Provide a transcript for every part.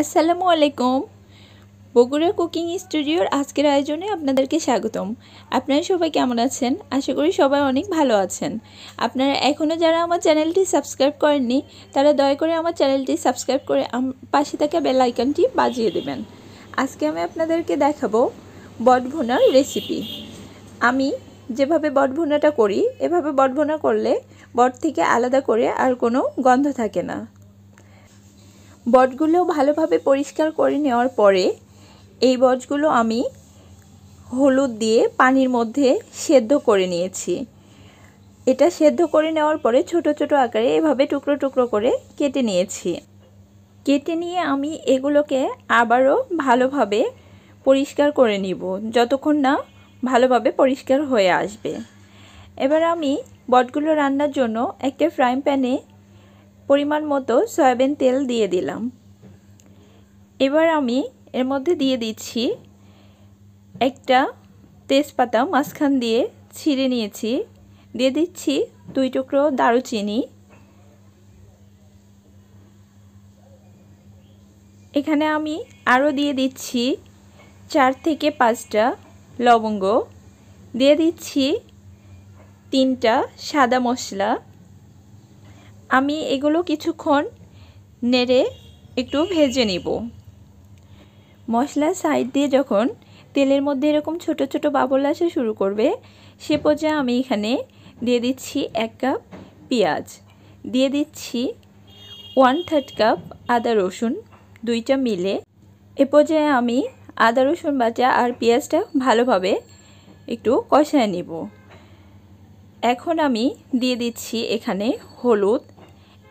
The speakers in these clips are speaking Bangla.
আসসালামু আলাইকুম। বগুড়া কুকিং স্টুডিওর আজকের আয়োজনে আপনাদেরকে স্বাগতম। আপনারা সবাই কেমন আছেন? আশা করি সবাই অনেক ভালো আছেন। আপনারা এখনও যারা আমার চ্যানেলটি সাবস্ক্রাইব করেননি, তারা দয়া করে আমার চ্যানেলটি সাবস্ক্রাইব করে পাশে থাকা বেল আইকনটি বাজিয়ে দেবেন। আজকে আমি আপনাদেরকে দেখাবো বটভুনার রেসিপি। আমি যেভাবে বটভুনাটা করি, এভাবে বটভুনা করলে বট থেকে আলাদা করে আর কোনো গন্ধ থাকে না। বটগুলো ভালোভাবে পরিষ্কার করে নেওয়ার পরে এই বটগুলো আমি হলুদ দিয়ে পানির মধ্যে সেদ্ধ করে নিয়েছি। এটা সেদ্ধ করে নেওয়ার পরে ছোট ছোট আকারে এভাবে টুকরো টুকরো করে কেটে নিয়েছি। কেটে নিয়ে আমি এগুলোকে আবারও ভালোভাবে পরিষ্কার করে নিব, যতক্ষণ না ভালোভাবে পরিষ্কার হয়ে আসবে। এবার আমি বটগুলো রান্নার জন্য একটা ফ্রাই প্যানে পরিমাণ মতো সয়াবিন তেল দিয়ে দিলাম। এবার আমি এর মধ্যে দিয়ে দিচ্ছি একটা তেজপাতা মাঝখান দিয়ে ছিঁড়ে নিয়েছি। দিয়ে দিচ্ছি দুই টুকরো দারুচিনি। এখানে আমি আরও দিয়ে দিচ্ছি চার থেকে পাঁচটা লবঙ্গ। দিয়ে দিচ্ছি তিনটা সাদা মশলা। আমি এগুলো কিছুক্ষণ নেড়ে একটু ভেজে নিব। মশলা সাইড দিয়ে যখন তেলের মধ্যে এরকম ছোট ছোট বাবল আসা শুরু করবে, সে পর্যায়ে আমি এখানে দিয়ে দিচ্ছি এক কাপ পেঁয়াজ, দিয়ে দিচ্ছি ওয়ান থার্ড কাপ আদা রসুন, দুইটা মিলে। এ পর্যায়ে আমি আদা রসুন বাটা আর পেঁয়াজটা ভালোভাবে একটু কষায় নিব। এখন আমি দিয়ে দিচ্ছি এখানে হলুদ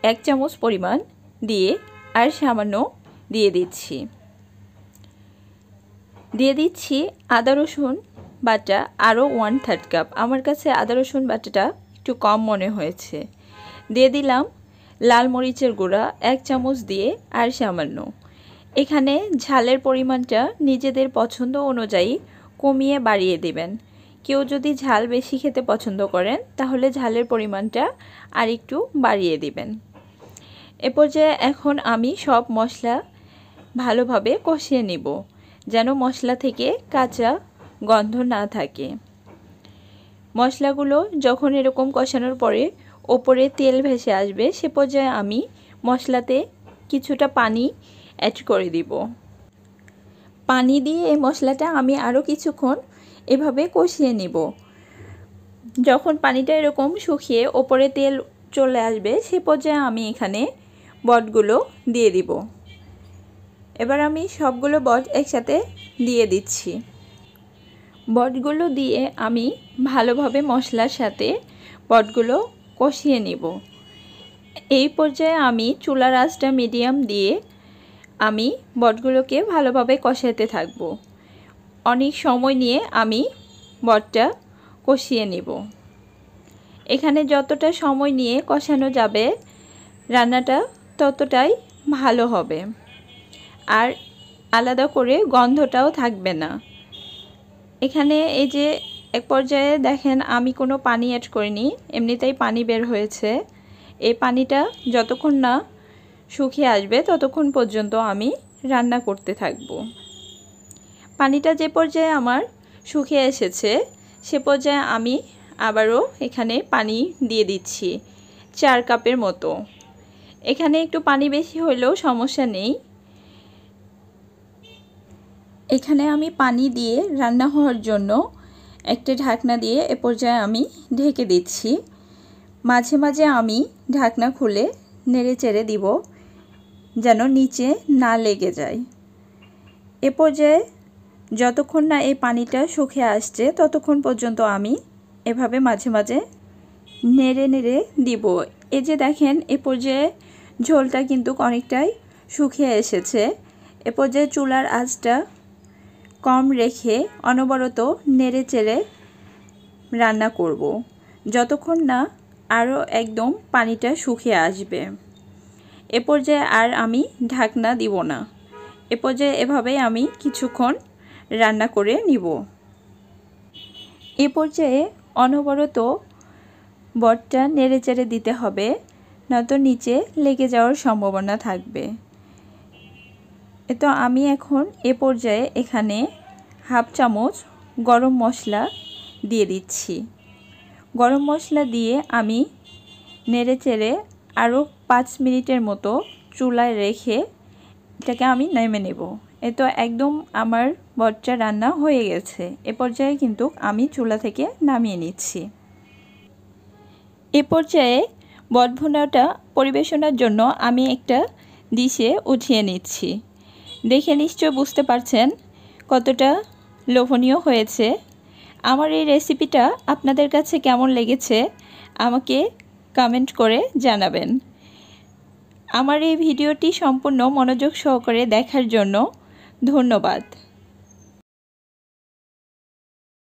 এক চামচ পরিমাণ দিয়ে আর সামান্য দিয়ে দিচ্ছি। দিয়ে দিচ্ছি আদা, রসুন বাটা আরও ওয়ান থার্ড কাপ আমার কাছে আদা, রসুন বাটাটা একটু কম মনে হয়েছে। দিয়ে দিলাম লাল মরিচের গুঁড়া এক চামচ দিয়ে আর সামান্য। এখানে ঝালের পরিমাণটা নিজেদের পছন্দ অনুযায়ী কমিয়ে বাড়িয়ে দেবেন। কেউ যদি ঝাল বেশি খেতে পছন্দ করেন, তাহলে ঝালের পরিমাণটা আর একটু বাড়িয়ে দিবেন। এ পর্যায়ে এখন আমি সব মশলা ভালোভাবে কষিয়ে নিব, যেন মশলা থেকে কাঁচা গন্ধ না থাকে। মশলাগুলো যখন এরকম কষানোর পরে ওপরে তেল ভেসে আসবে, সে পর্যায়ে আমি মশলাতে কিছুটা পানি অ্যাড করে দিব। পানি দিয়ে এই মশলাটা আমি আরও কিছুক্ষণ এভাবে কষিয়ে নিব। যখন পানিটা এরকম শুকিয়ে ওপরে তেল চলে আসবে, সে পর্যায়ে আমি এখানে বটগুলো দিয়ে দিব। এবার আমি সবগুলো বট একসাথে দিয়ে দিচ্ছি। বটগুলো দিয়ে আমি ভালোভাবে মশলার সাথে বটগুলো কষিয়ে নিব। এই পর্যায়ে আমি চুলার আঁচটা মিডিয়াম দিয়ে আমি বটগুলোকে ভালোভাবে কষাতে থাকব। অনেক সময় নিয়ে আমি বটটা কষিয়ে নিব। এখানে যতটা সময় নিয়ে কষানো যাবে, রান্নাটা ততটাই ভালো হবে। আর আলাদা করে গন্ধটাও থাকবে না। এখানে এই যে এক পর্যায়ে দেখেন, আমি কোনো পানি অ্যাড করিনি, এমনিতেই পানি বের হয়েছে। এই পানিটা যতক্ষণ না শুকিয়ে আসবে, ততক্ষণ পর্যন্ত আমি রান্না করতে থাকব। পানিটা যে পর্যায়ে আমার শুকিয়ে এসেছে, সে পর্যায়ে আমি আবারও এখানে পানি দিয়ে দিচ্ছি, চার কাপের মতো। এখানে একটু পানি বেশি হলেও সমস্যা নেই। এখানে আমি পানি দিয়ে রান্না হওয়ার জন্য একটা ঢাকনা দিয়ে এ পর্যায়ে আমি ঢেকে দিচ্ছি। মাঝে মাঝে আমি ঢাকনা খুলে নেড়ে চেড়ে দিব, যেন নিচে না লেগে যায়। এ পর্যায়ে যতক্ষণ না এই পানিটা শুকিয়ে আসছে, ততক্ষণ পর্যন্ত আমি এভাবে মাঝে মাঝে নেড়ে নেড়ে দিব। এই যে দেখেন, এ পর্যায়ে ঝোলটা কিন্তু অনেকটাই শুকিয়ে এসেছে। এ পর্যায়ে চুলার আঁচটা কম রেখে অনবরত নেড়ে চেড়ে রান্না করব। যতক্ষণ না আরও একদম পানিটা শুকিয়ে আসবে। এ পর্যায়ে আর আমি ঢাকনা দিব না। এ পর্যায়ে এভাবেই আমি কিছুক্ষণ রান্না করে নিব। এ পর্যায়ে অনবরত বটটা নেড়ে চেড়ে দিতে হবে, নয়তো নিচে লেগে যাওয়ার সম্ভাবনা থাকবে। তো আমি এখন এ পর্যায়ে এখানে হাফ চামচ গরম মশলা দিয়ে দিচ্ছি। গরম মশলা দিয়ে আমি নেড়ে চেড়ে আরও পাঁচ মিনিটের মতো চুলায় রেখে এটাকে আমি নেমে নেব। এ তো একদম আমার বটটা রান্না হয়ে গেছে। এ পর্যায়ে কিন্তু আমি চুলা থেকে নামিয়ে নিচ্ছি। এ পর্যায়ে বটভুনাটা পরিবেশনার জন্য আমি একটা ডিশে উঠিয়ে নিচ্ছি। দেখে নিশ্চয় বুঝতে পারছেন কতটা লোভনীয় হয়েছে। আমার এই রেসিপিটা আপনাদের কাছে কেমন লেগেছে আমাকে কমেন্ট করে জানাবেন। আমার এই ভিডিওটি সম্পূর্ণ মনোযোগ সহকারে দেখার জন্য ধন্যবাদ।